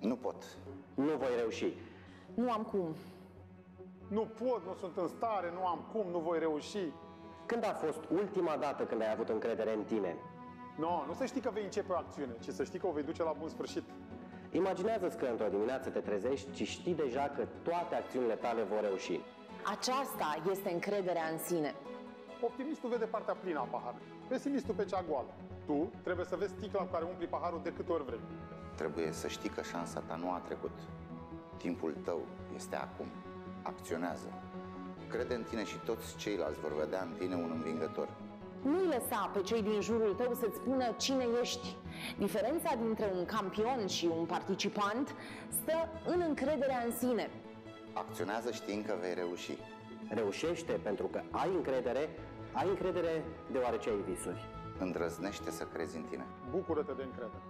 Nu pot. Nu voi reuși. Nu am cum. Nu pot, nu sunt în stare, nu am cum, nu voi reuși. Când a fost ultima dată când ai avut încredere în tine? Nu, nu să știi că vei începe o acțiune, ci să știi că o vei duce la bun sfârșit. Imaginează-ți că într-o dimineață te trezești și știi deja că toate acțiunile tale vor reuși. Aceasta este încrederea în sine. Optimistul vede partea plină a paharului, pesimistul pe cea goală. Tu trebuie să vezi sticla cu care umpli paharul de câte ori vrei. Trebuie să știi că șansa ta nu a trecut. Timpul tău este acum. Acționează. Crede în tine și toți ceilalți vor vedea în tine un învingător. Nu-i lăsa pe cei din jurul tău să-ți spună cine ești. Diferența dintre un campion și un participant stă în încrederea în sine. Acționează știind că vei reuși. Reușește pentru că ai încredere, ai încredere deoarece ai visuri. Îndrăznește să crezi în tine. Bucură-te de încredere.